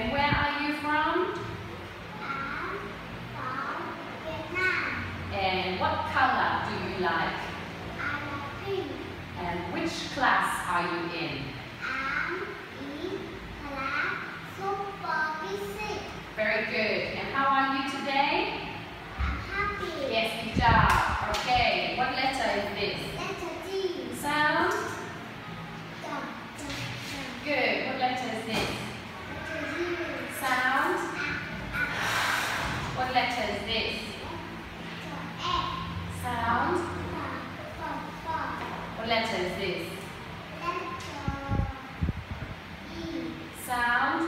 And where are you from? I'm from Vietnam. And what color do you like? I like pink. And which class are you in? Letter is this? Letter E. Sound?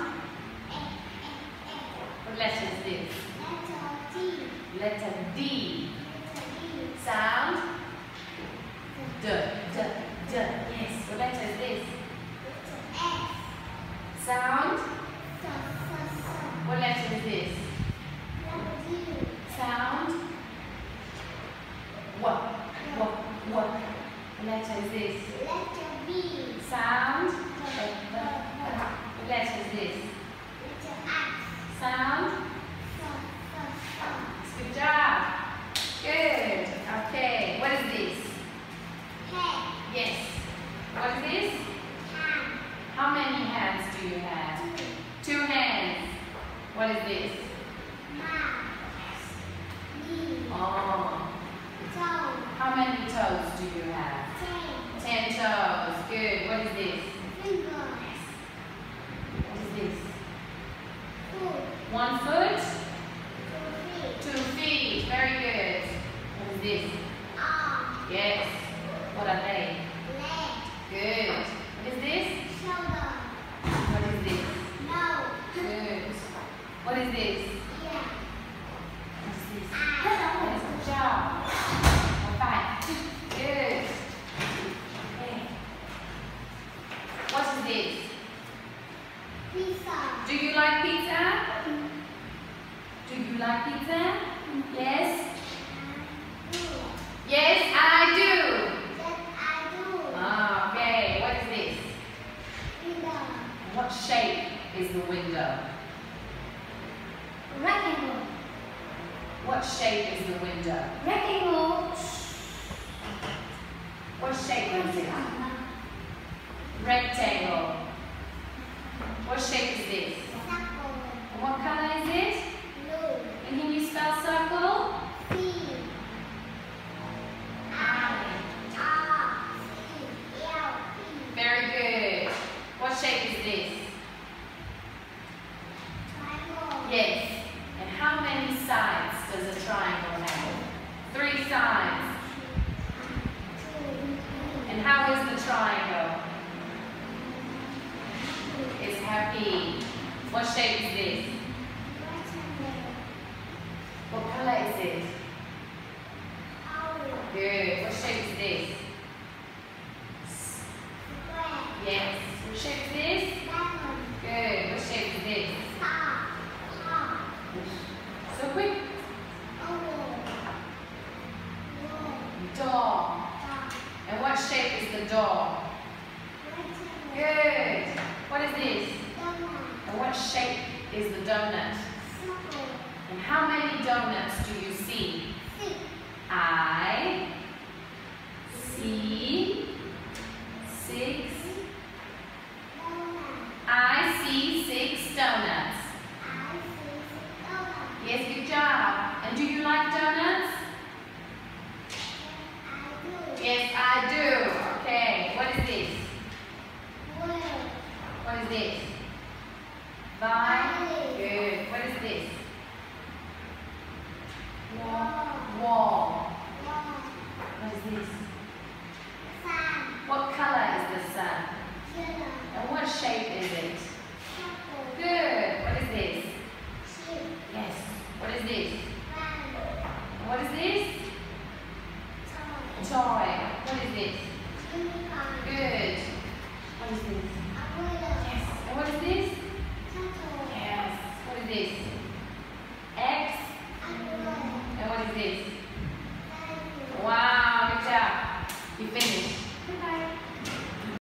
What letter is this? Letter D. Letter D. Letter. Sound? D, D, D. Yes. What letter is this? Letter F. Sound? Sa, sa, sa. What letter is this? Letter U. Sound? What? What? What? What letter is this? Letter B. Sound? What letter is this? Letter X. Sound? Good job. Good. Okay. What is this? Head. Yes. What is this? Hand. How many hands do you have? Two. Two hands. What is this? Mouth. Knee. Oh. Toe. How many toes do you have? Tail. Ten toes. Good. What is this? Finger. What is this? Foot. One foot, Two feet. two feet. Very good. What is this? Arm. Yes. What are they? Leg. Good. What is this? Shoulder. What is this? Nose. Good. What is this? Ear. What is this? Eye. Yes, good job. High five. Good. Okay. What is this? Pizza. Do you like pizza? Do you like pizza? Yes? Yes, I do. Yes, I do. Ah, okay. What is this? Window. What shape is the window? Rectangle. What shape is the window? Rectangle. What shape is it? Rectangle. Yes. And how many sides does a triangle have? Three sides. And how is the triangle? It's happy. What shape is this? What color is it? Good. What shape is this? Square. Yes. What shape is this? Lemon. Good. What shape is this? Star. Heart. So quick. Oval. Roll. Door. Dot. And what shape is the door? Good. What is this? And what shape is the donut? And how many donuts do you see? Six. I see six. Donut. I see six donuts. I see donut. Yes, good job. And do you like donuts? I do. Yes, I do. Okay, what is this? Well. What is this? Vine. Good. What is this? Wall. Wall. Wall. What is this? Sun. What color is the sun? Yellow. And what shape is it? Circle. Good. What is this? Sheep. Yes. What is this? Fan. And what is this? Toy. What is this? Good. What is this? Yes. And what is this? Yes. What is this?